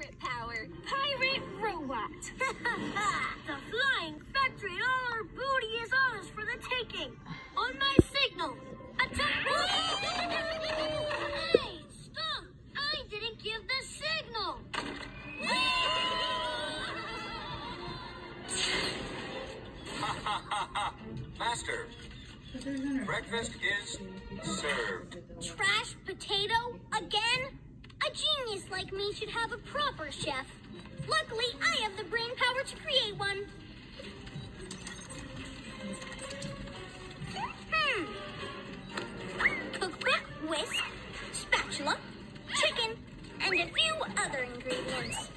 pirate power. Pirate robot. the flying factory and all our booty is ours for the taking. On my signal, attack! hey, stop! I didn't give the signal. Master, breakfast is served. Trash potato again? A genius like me should have a proper chef. Luckily, I have the brain power to create one. Hmm. Cookbook, whisk, spatula, chicken, and a few other ingredients.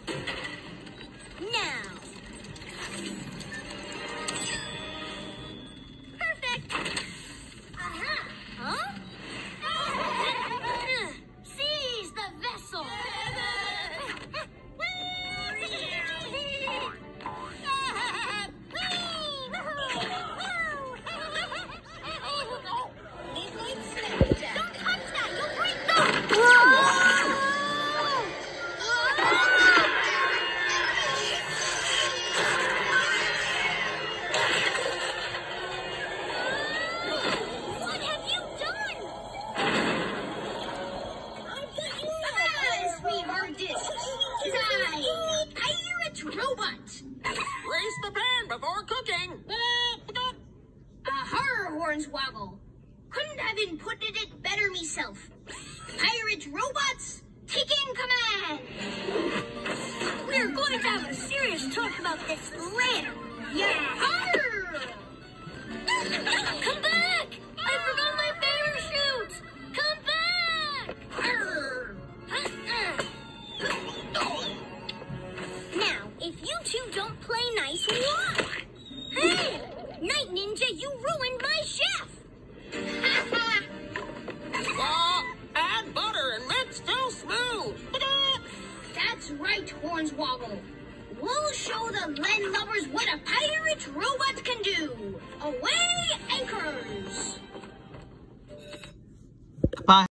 Now. Hornswoggle. Couldn't have inputted it better myself. Pirate robots, taking command. We're going to have a serious talk about this later. Yeah. right, Hornswoggle. We'll show the land lovers what a pirate robot can do. Away, anchors!